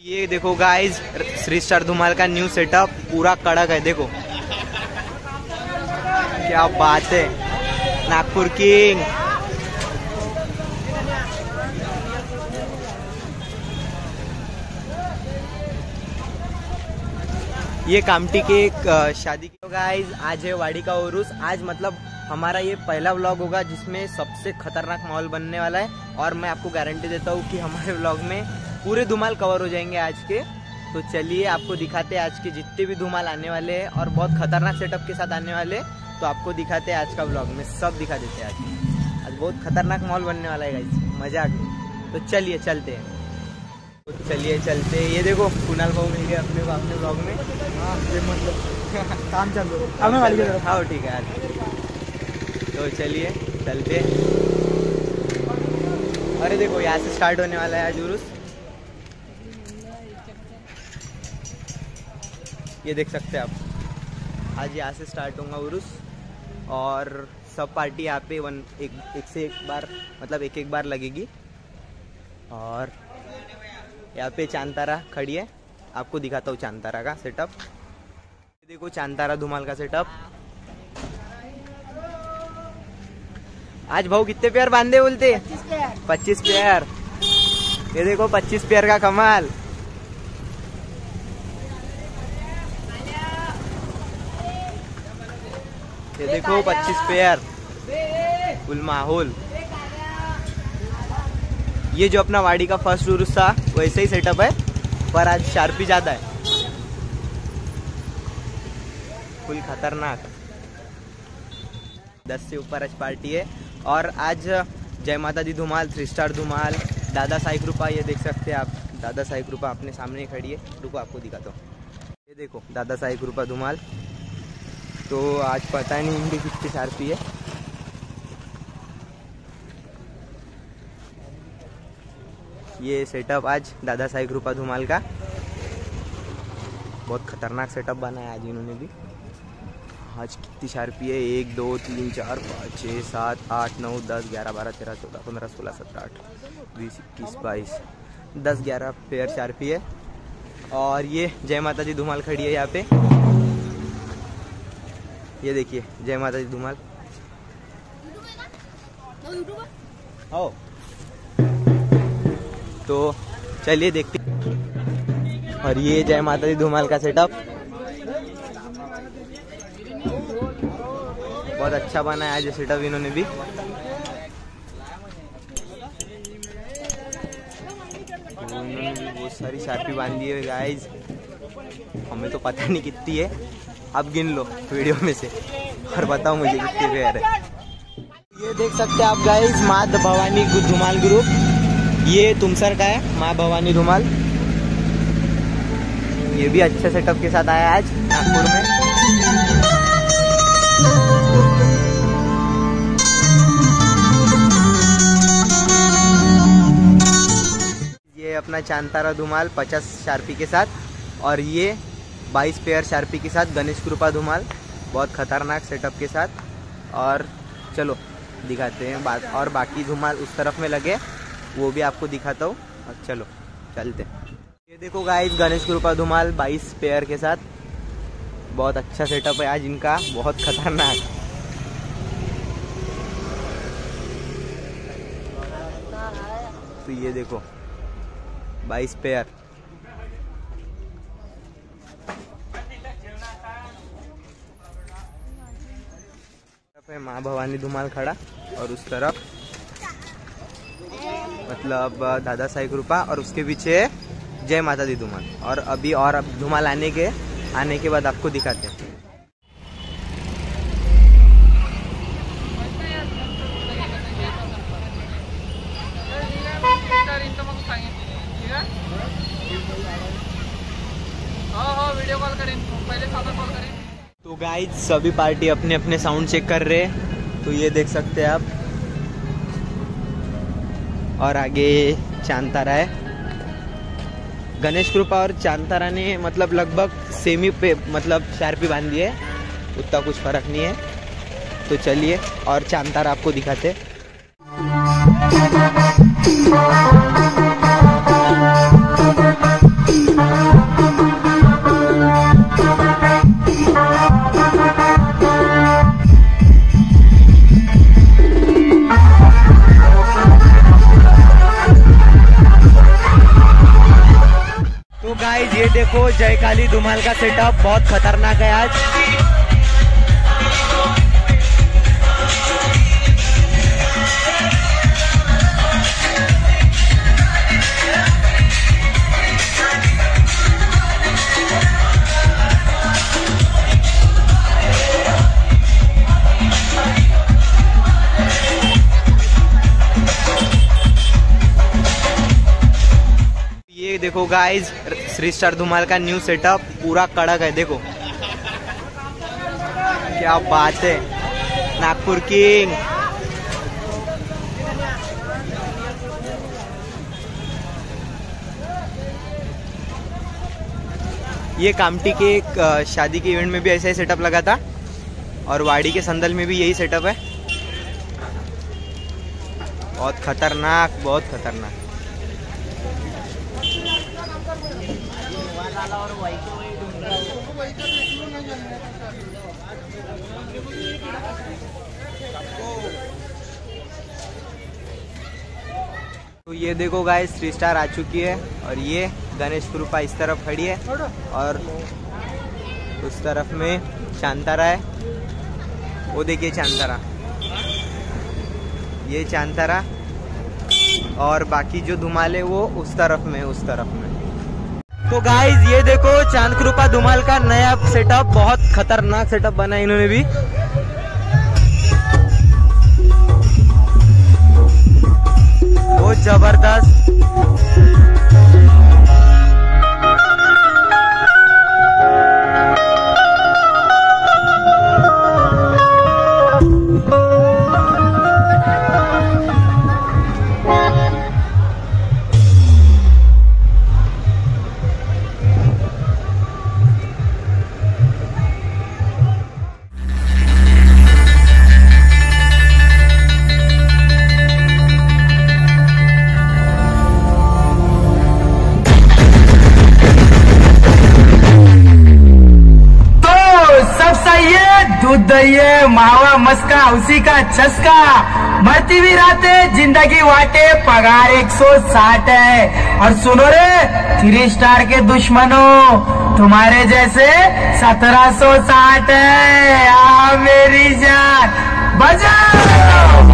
ये देखो guys Shri star Dhumal का न्यू सेटअप पूरा कड़क है, देखो। क्या बात है। नागपुर किंग ये कामटी के एक शादी की गाइस आज है वाड़ी का उरुस। आज मतलब हमारा ये पहला व्लॉग होगा जिसमें सबसे खतरनाक माहौल बनने वाला है। और मैं आपको गारंटी देता हूँ कि हमारे व्लॉग में पूरे धुमाल कवर हो जाएँगे आज के। तो चलिए आपको दिखाते हैं आज के जितने भी धुमाल आने वाले हैं और बहुत खतरनाक सेटअप के साथ आने वाले तो आपको दिखाते हैं आज का ब्लॉग में सब दिखा देते हैं आज। आज बहुत खतरनाक मॉल बनने वाला है गाइस मज़ा आ गई तो चलिए चलते हैं। तो चलिए चलते हैं। ये देखो कुणाल भाऊ मिल गए अपने को अपने ब्लॉग में। हाँ ये मतलब काम चल रहा है। हाँ। ठीक है यार तो चलिए चलते अरे देखो यहाँ से स्टार्ट होने वाला है आज उरुस। ये देख सकते हैं आप। आज यहाँ से स्टार्ट होगा उरुस। और सब पार्टी यहाँ पे वन एक एक से एक बार मतलब एक एक बार लगेगी। और यहाँ पे चांतारा खड़ी है। आपको दिखाता हूँ चांतारा का सेटअप देखो चांतारा धुमाल का सेटअप आज भाऊ कितने पेयर बांधे बोलते? पच्चीस पेयर। ये देखो पच्चीस पेयर का कमाल। ये देखो, पच्चीस पेयर फुल माहौल। ये जो अपना वाड़ी का फ़र्स्ट उर्स था, वैसे ही सेटअप है, पर आज शार्पी ज़्यादा है। फुल खतरनाक। दस से ऊपर आज पार्टी है। और आज, जय माता दी धुमाल थ्री स्टार धुमाल, दादा साई कृपा, ये देख सकते हैं आप। दादा साई कृपा अपने सामने खड़ी है। रुको, आपको दिखाता हूँ। ये देखो, दादा साई कृपा धुमाल। तो आज पता नहीं इनकी कितनी शार्पी है। ये सेटअप आज दादा साई कृपा धुमाल का। बहुत खतरनाक सेटअप बना है आज इन्होंने भी। आज कितनी शार्पी है? एक, दो, तीन, चार, पाँच छः सात, आठ, नौ, दस, ग्यारह, बारह, तेरह, चौदह, पंद्रह, सोलह, सत्रह, आठ, बीस, इक्कीस, बाईस, दस, ग्यारह पेयर शार्पी है। और ये जय माता जी धुमाल खड़ी है यहाँ पे। ये देखिए, जय माता जी धुमाल। तो चलिए देखते और ये जय माता दी धुमाल का सेटअप बहुत अच्छा बना है आज सेटअप इन्होंने भी। भी बहुत सारी शार्पी बांधी है गाइज़ हमें तो पता नहीं कितनी है। आप गिन लो वीडियो में से। और बताओ मुझे कितनी पेयर है। ये देख सकते हैं आप गाइज़ माँ भवानी धुमाल ग्रुप ये तुमसर का है, माँ भवानी धुमाल। ये भी अच्छे सेटअप के साथ आया आज, नागपुर में। ये अपना चांतारा धुमाल, पचास शार्पी के साथ। और ये बाईस पेयर शार्पी के साथ गणेश कृपा धुमाल, बहुत खतरनाक सेटअप के साथ। और चलो, दिखाते हैं बात और बाकी धुमाल उस तरफ़ में लगे, वो भी आपको दिखाता हूँ। और चलो, चलते ये देखो गाइस गणेश कृपा धुमाल 22 पेयर के साथ। बहुत अच्छा सेटअप है आज इनका, बहुत खतरनाक। तो ये देखो 22 पेयर। है माँ भवानी धुमाल खड़ा और उस तरफ़ मतलब दादा साई कृपा और उसके पीछे जय माता दी धुमाल। और अभी और अब धुमाल आने के आने के बाद आपको दिखाते हैं। व्हिडिओ कॉल करेन पहिले साधा कॉल करेन तो गाइज़ सभी पार्टी अपने अपने साउंड चेक कर रहे हैं तो ये देख सकते हैं आप। और आगे चांतारा है। गणेश कृपा और चांतारा ने मतलब लगभग सेमी पे मतलब शार्पी बांधी है, उतना कुछ फ़र्क नहीं है। तो चलिए, और चांतारा आपको दिखाते देखो जय काली धुमाल का सेटअप बहुत खतरनाक है आज। देखो गाइस श्री स्टार धुमाल का न्यू सेटअप पूरा कड़क है, देखो। क्या बात है। नागपुर किंग। ये कामटी के एक शादी के इवेंट में भी ऐसा ही सेटअप लगा था। और वाड़ी के संदल में भी यही सेटअप है। बहुत खतरनाक बहुत खतरनाक। तो ये देखो गाइस थ्री स्टार आ चुकी है और ये गणेश कृपा इस तरफ़ खड़ी है और उस तरफ़ में शांतारा है। वो देखिए चांतारा ये चांतारा और बाकी जो धुमाल वो उस तरफ़ में, उस तरफ़ में। तो गाइज़ ये देखो, चाँद कृपा धुमाल का नया सेटअप बहुत खतरनाक सेटअप बना इन्होंने भी। बहुत ज़बरदस्त। है मावा मस्का, उसी का चस्का। मरती भी रातें, ज़िंदगी वाटे, पगार 160 है। और सुनो रे थ्री स्टार के दुश्मनों, तुम्हारे जैसे 1760 है। आ मेरी जान बजाओ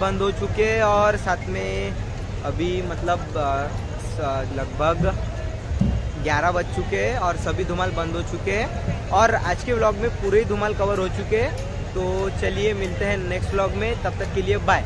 बंद हो चुके हैं और साथ में अभी मतलब लगभग 11 बज चुके हैं और सभी धुमाल बंद हो चुके हैं। और आज के व्लॉग में पूरे धुमाल कवर हो चुके हैं। तो चलिए मिलते हैं नेक्स्ट व्लॉग में। तब तक के लिए बाय